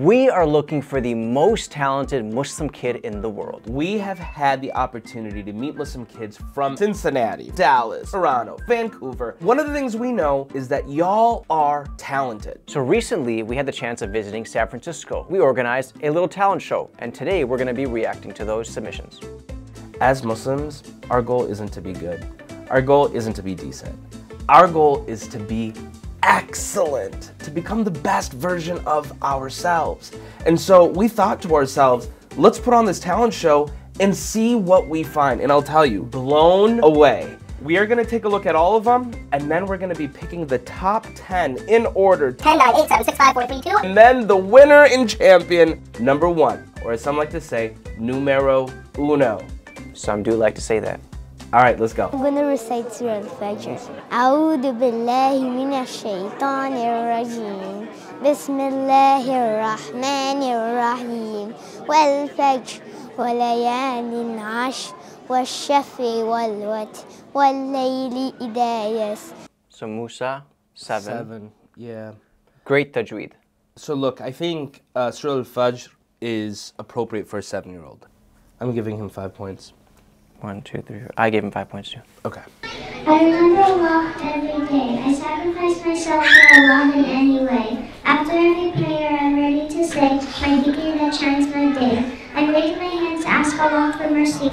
We are looking for the most talented Muslim kid in the world. We have had the opportunity to meet Muslim kids from Cincinnati, Dallas, Toronto, Vancouver. One of the things we know is that y'all are talented. So recently, we had the chance of visiting San Francisco. We organized a little talent show, and today we're going to be reacting to those submissions. As Muslims, our goal isn't to be good. Our goal isn't to be decent. Our goal is to be excellent, to become the best version of ourselves. And so we thought to ourselves, let's put on this talent show and see what we find. And I'll tell you, blown away. We are gonna take a look at all of them, and then we're gonna be picking the top 10 in order. 10, 9, 8, 7, 6, 5, 4, 3, 2. And then the winner and champion, number one, or as some like to say, numero uno. Some do like to say that. All right, let's go. I'm going to recite Surah Al-Fajr. A'udhu billahi minash shaitanir rajim. Bismillahir rahmanir rahim. Wal fajr wa layalin ash wa shafi wal wat wal layli idayas. So Musa, seven. Seven, yeah. Great tajweed. So look, I think uh, Surah Al-Fajr is appropriate for a seven-year-old. I'm giving him five points. One, two, three. Four. I gave him five points too. Okay. I remember Allah every day. I sacrifice myself for Allah in any way. After every prayer, I'm ready to say my dhikr that shines my day. I raise my hands to ask Allah for mercy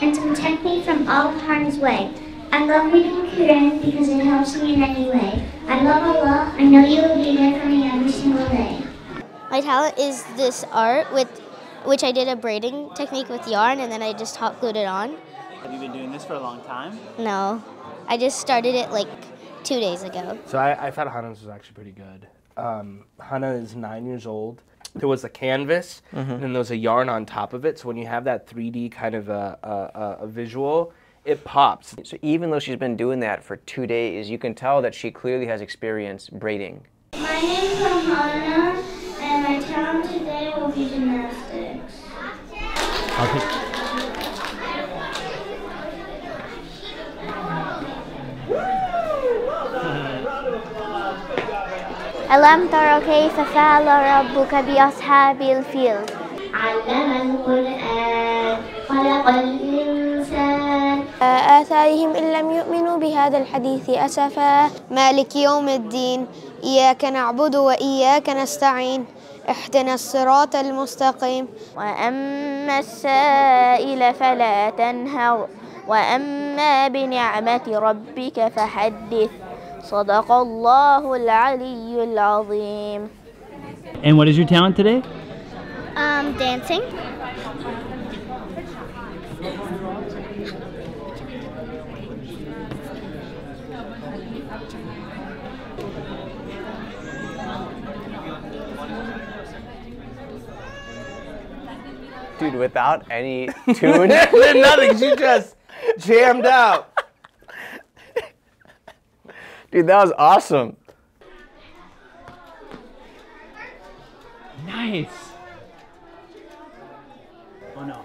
and to protect me from all harm's way. I love reading the Quran because it helps me in any way. I love Allah. I know you will be there for me every single day. My talent is this art with which I did a braiding technique with yarn and then I just hot glued it on. Have you been doing this for a long time? No, I just started it like two days ago. So I, I thought Hannah's was actually pretty good. Um, Hannah is nine years old. There was a canvas, and then there was a yarn on top of it. So when you have that 3D kind of a, a, a, a visual, it pops. So even though she's been doing that for two days, you can tell that she clearly has experience braiding. My name is Hannah, and my talent today will be gymnastics. ألم تر كيف فعل ربك بأصحاب الفيل؟ علم القرآن خلق الإنسان. آثارهم إن لم يؤمنوا بهذا الحديث أسفا. مالك يوم الدين إياك نعبد وإياك نستعين. اهدنا الصراط المستقيم. وأما السائل فلا تنهر. وأما بنعمة ربك فحدث. Sadaqallahul Aliyyul Azim. And what is your talent today? Um, dancing. Dude, without any tune, nothing. She just jammed out. Dude, that was awesome. Nice. Oh no.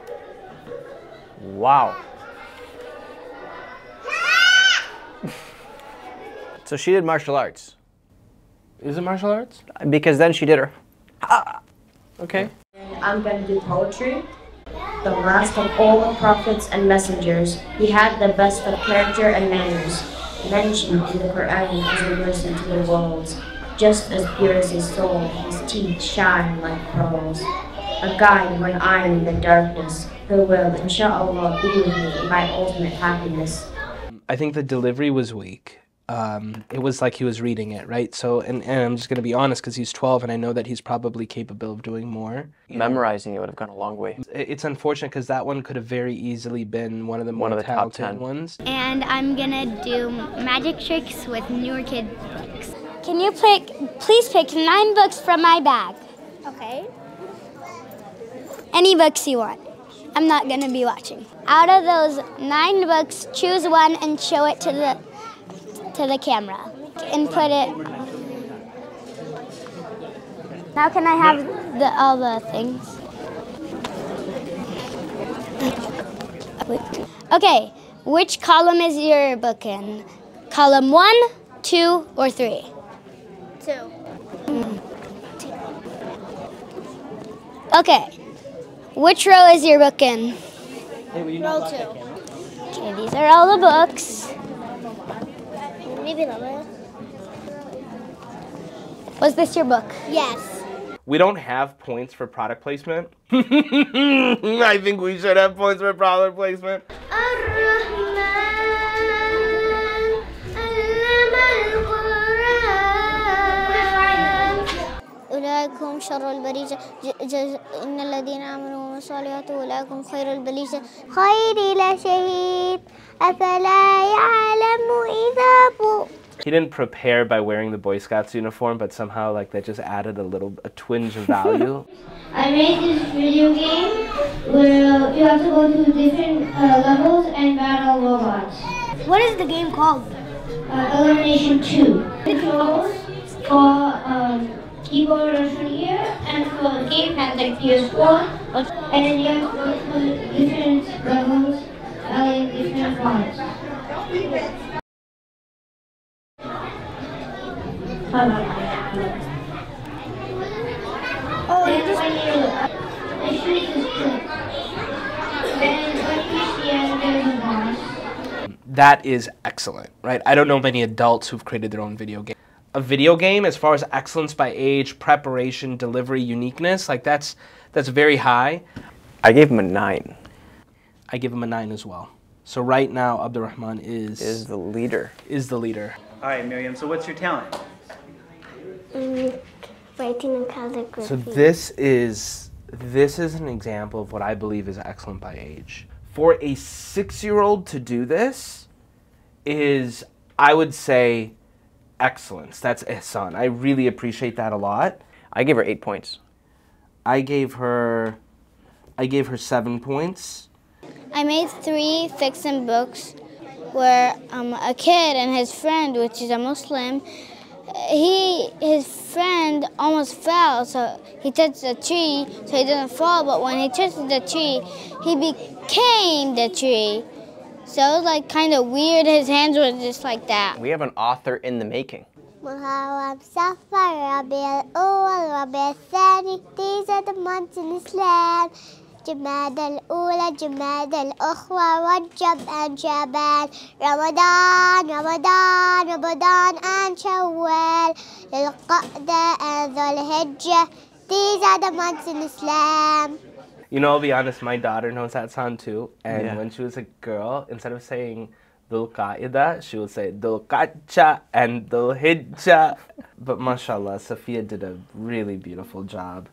Wow. so she did martial arts. Is it martial arts? Because then she did her. Ah. Okay. I'm going to do poetry. The last of all the prophets and messengers, he had the best of character and manners, mentioned in the Quran as a verse into the worlds. Just as pure as his soul, his teeth shine like pearls. A guide when I'm in the darkness, who will, inshallah, be with me in my ultimate happiness. I think the delivery was weak. Um, it was like he was reading it, right? So, and, and I'm just going to be honest because he's 12 and I know that he's probably capable of doing more. Memorizing it would have gone a long way. It- It's unfortunate because that one could have very easily been one of the more One of the top talented 10. ones. and I'm gonna do magic tricks with Noor Kid books. Can you pick, please pick nine books from my bag? Okay. Any books you want. I'm not going to be watching. Out of those nine books, choose one and show it to the to the camera and put it. Now can I have the all the things? Okay, which column is your book in? Column one, two, or three? Two. Okay. Which row is your book in? Hey, will you not block that camera? Okay, these are all the books. Was this your book? Yes. We don't have points for product placement. I think we should have points for product placement. أولئك هم شر البرية ج- ج- إن الذين آمنوا وعملوا الصالحات أولئك هم خير البرية خير لا شهيد أفلا يعلم إذا بو he didn't prepare by wearing the Boy Scouts uniform, but somehow like that just added a little a twinge of value. I made this video game where you have to go to different uh, levels and battle robots. What is the game called? Uh, Elimination 2. The Controls for um, keyboard or here and for gamepad like PS4. And then you have to go to different levels, uh, different robots. Oh, and when you the shoot is click. Then when you see there's a boss. that is excellent, right? I don't know many adults who've created their own video game. A video game, as far as excellence by age, preparation, delivery, uniqueness, like that's that's very high. I gave him a nine. I give him a nine as well. So right now, Abdurrahman is Is is, the leader. Is the leader. All right, Miriam. So what's your talent? Writing and calligraphy. So this is this is an example of what I believe is excellent by age. For a six-year-old to do this is, I would say, excellence. That's ihsan. I really appreciate that a lot. I gave her eight points. I gave her, I gave her seven points. I made three fiction books where um, a kid and his friend, which is a Muslim, he his friend almost fell, so he touched the tree so he didn't fall. But when he touched the tree, he became the tree. So it was like kind of weird. His hands were just like that. We have an author in the making. These are the months in جماد الأولى جماد الأخرى رجب and شعبان رمضان رمضان رمضان and شوال القعدة and ذو الحجة These are the months in Islam You know, I'll be honest, my daughter knows that song too. And Yeah. when she was a girl, instead of saying Dhul Qaida, she would say Dhul Qacha and Dhul Hijja. But mashallah, Sophia did a really beautiful job.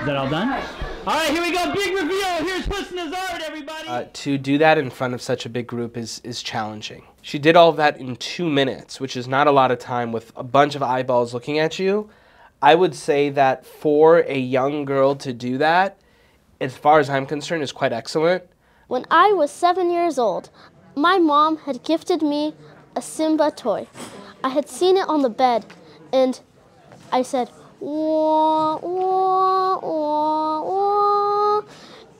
Is that all done? All right, here we go. Big reveal. Here's Husna's art, everybody. Uh, to do that in front of such a big group is, is challenging. She did all of that in two minutes, which is not a lot of time with a bunch of eyeballs looking at you. I would say that for a young girl to do that, as far as I'm concerned, is quite excellent. When I was seven years old, my mom had gifted me a Simba toy. I had seen it on the bed, and I said, wah, wah, wah, wah.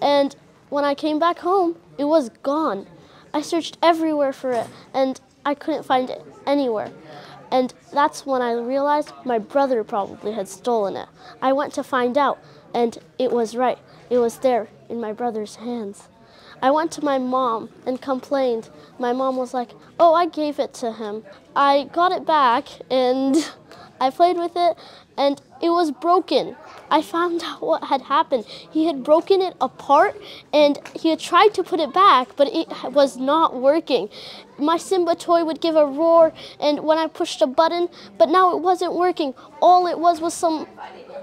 And when I came back home, it was gone. I searched everywhere for it, and I couldn't find it anywhere. And that's when I realized my brother probably had stolen it. I went to find out, and it was right. It was there in my brother's hands. I went to my mom and complained. My mom was like, Oh, I gave it to him. I got it back and I played with it and it was broken. I found out what had happened. He had broken it apart and he had tried to put it back, but it was not working. My Simba toy would give a roar and when I pushed a button, but now it wasn't working. All it was was some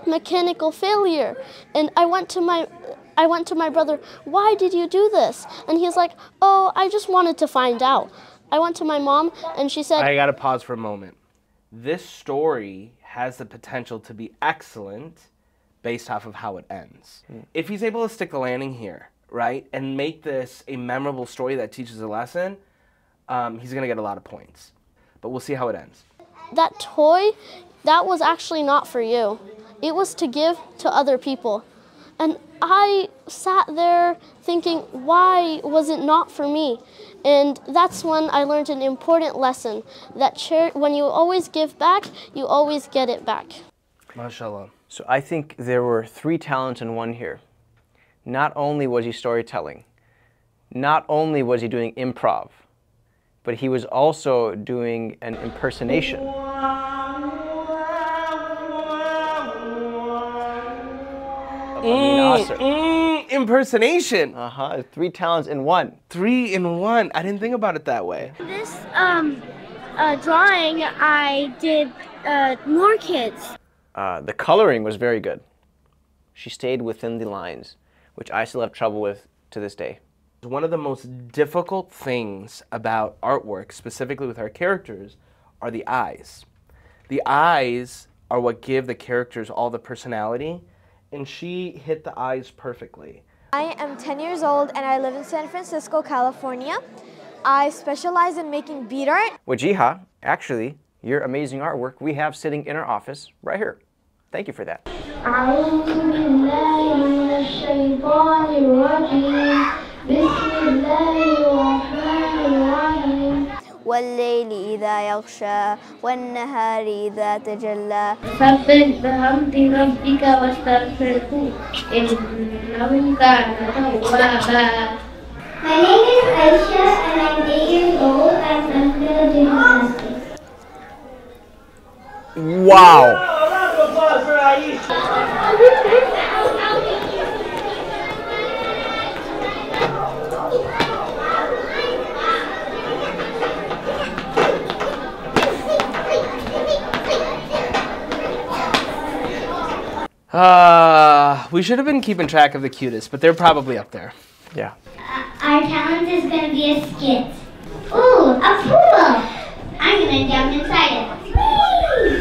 mechanical failure. And I went to my I went to my brother, "Why did you do this?" And he's like, "Oh, I just wanted to find out." I went to my mom and she said, I gotta pause for a moment. This story has the potential to be excellent based off of how it ends. If he's able to stick the landing here, right, and make this a memorable story that teaches a lesson, um, he's gonna get a lot of points. But we'll see how it ends. That toy, that was actually not for you. It was to give to other people. And I sat there thinking, why was it not for me? And that's when I learned an important lesson that when you always give back, you always get it back. MashaAllah. So I think there were three talents in one here. Not only was he storytelling, not only was he doing improv, but he was also doing an impersonation. Mm, of Amin Aaser. Impersonation. Uh-huh, three talents in one. Three in one. I didn't think about it that way. This um, uh, drawing, I did uh, Noor Kids. Uh, the coloring was very good. She stayed within the lines, which I still have trouble with to this day. One of the most difficult things about artwork, specifically with our characters, are the eyes. The eyes are what give the characters all the personality, and she hit the eyes perfectly. I am 10 years old and I live in San Francisco, California. I specialize in making bead art. Wajiha, actually, your amazing artwork we have sitting in our office right here. Thank you for that. والليل إذا يغشى والنهار إذا تجلى سبح بحمد ربك واستغفره إنه كان توابا My name is Aisha and I'm 8 years old and I'm going to do gymnastics. Wow! Uh, we should have been keeping track of the cutest, but they're probably up there. Yeah. Our talent is going to be a skit. Ooh, a pool! I'm going to jump inside it. Whee!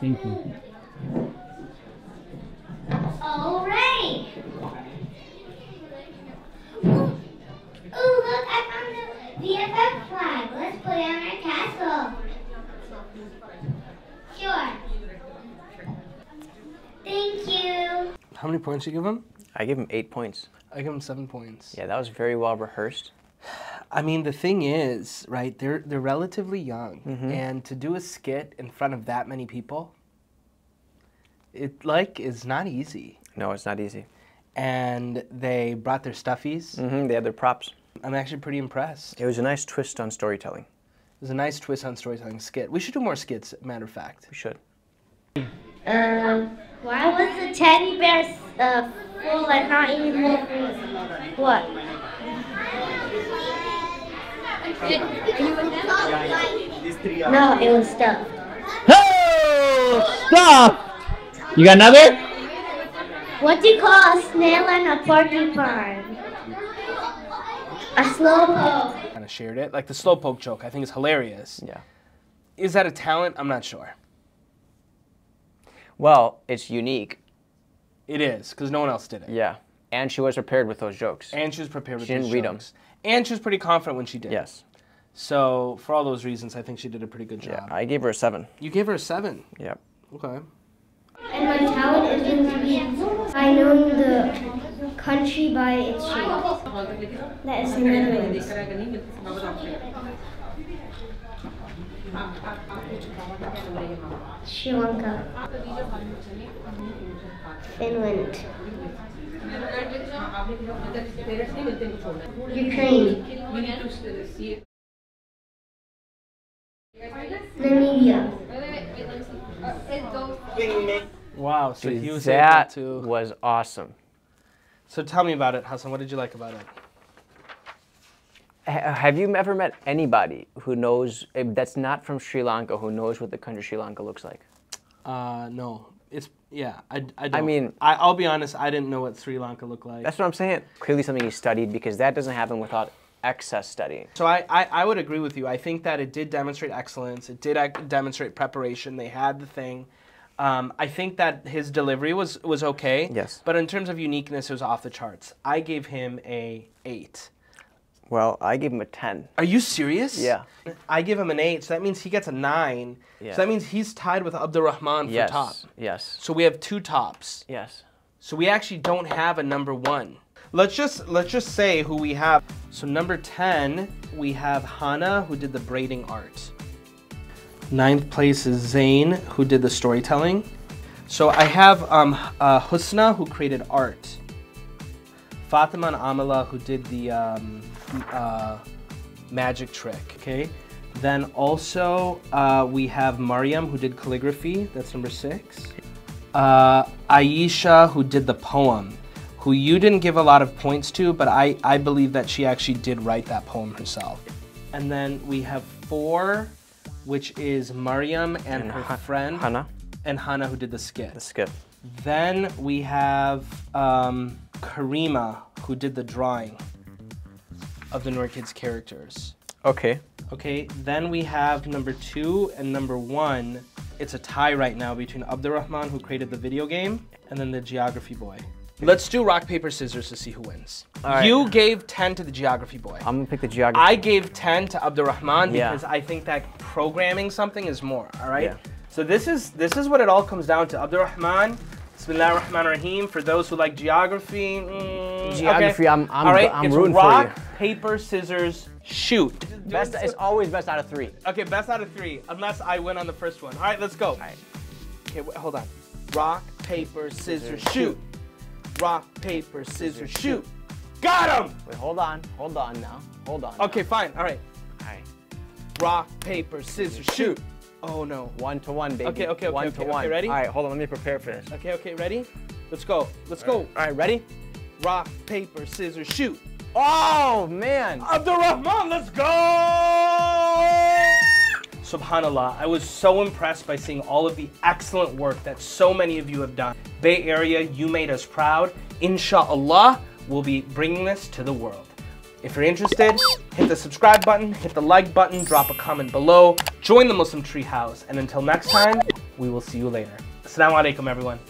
Thank you. All right. Ooh, ooh, look, I found the VFF flag. Let's put it on our castle. Sure. Thank you. How many points you give him? I give him eight points. I give him seven points. Yeah, that was very well rehearsed. I mean, the thing is, right? They're they're relatively young, and to do a skit in front of that many people, it like is not easy. No, it's not easy. And they brought their stuffies. Mm-hmm, they had their props. I'm actually pretty impressed. It was a nice twist on storytelling. It was a nice twist on storytelling skit. We should do more skits. Matter of fact. We should. Um, why was the teddy bear uh, full and not even what? No, it was stuffed. Oh! Stop! You got another? What do you call a snail and a porcupine? A slowpoke. Kind of shared it, like the slowpoke joke. I think is hilarious. Yeah. Is that a talent? I'm not sure. Well, it's unique. It is because no one else did it. Yeah. And she was prepared with those jokes. And she was prepared with She didn't these read 'em. jokes. And she was pretty confident when she did. Yes. So for all those reasons, I think she did a pretty good job. Yeah. job. I gave her a seven. You gave her a seven. Yep. Okay. And my talent is going to be I know the country by its shape. That is the Netherlands. Sri Lanka. Finland. Ukraine. Namibia. Wow, so Dude, he was that able to. was awesome. So tell me about it, Hassan. What did you like about it? Have you ever met anybody who knows eh, that's not from Sri Lanka who knows what the country Sri Lanka looks like? Uh, no. It's yeah. I, I, don't. mean- I, I'll be honest. I didn't know what Sri Lanka looked like. That's what I'm saying. Clearly something he studied because that doesn't happen without excess studying. So I, I, I would agree with you. I think that it did demonstrate excellence. It did demonstrate preparation. They had the thing. Um, I think that his delivery was was okay. Yes. But in terms of uniqueness, it was off the charts. I gave him a eight. Well, I gave him a 10. Are you serious? Yeah. I give him an eight, so that means he gets a nine. Yeah. So that means he's tied with Abdurrahman for Yes. top. Yes. So we have two tops. Yes. So we actually don't have a number one. Let's just let's just say who we have. So number ten, we have Hana who did the braiding art. Ninth place is Zain who did the storytelling. So I have um, uh, Husna who created art. Fatima and Amala who did the um, uh, magic trick. Okay. Then also uh, we have Mariam who did calligraphy. That's number six uh, Aisha, who did the poem, who you didn't give a lot of points to, but I, I believe that she actually did write that poem herself. And then we have four, which is Mariam and, And her Ha- friend, Hannah. and Hannah, who did the skit. The skip. Then we have um, Karima, who did the drawing of the Noor Kids characters. Okay. Okay, then we have number two and number one. It's a tie right now between Abdurrahman, who created the video game, and then the geography boy. Let's do rock, paper, scissors to see who wins. Right. You gave 10 to the geography boy. I'm gonna pick the geography. I gave 10 to Abdurrahman Yeah. because I think that programming something is more, all right? Yeah. So this is this is what it all comes down to. Abdurrahman, Bismillah ar-Rahman ar-Rahim. For those who like geography, mm, Geography, okay. I'm- I'm- all right, I'm it's rooting for rock, you. paper, scissors, shoot. best. It's always best out of three. Okay, best out of three, unless I win on the first one. All right, let's go. All right. Okay, wait, hold on. Rock, paper, scissors, shoot. Rock, paper, scissors, shoot. Got him! Wait, hold on. Hold on now. Hold on. Okay, fine. All right. All right. Rock, paper, scissors, shoot. Oh no. One to one, baby. Okay, okay, okay, One okay, to okay, one. ready? All right, hold on. Let me prepare for this. Okay, okay, ready? Let's go. Let's go. All right, ready? Rock, paper, scissors, shoot. Oh man! Abdurrahman, let's go! Subhanallah, I was so impressed by seeing all of the excellent work that so many of you have done. Bay Area, you made us proud. Inshallah, we'll be bringing this to the world. If you're interested, hit the subscribe button, hit the like button, drop a comment below, join the Muslim Treehouse, and until next time, we will see you later. Assalamu alaikum, everyone.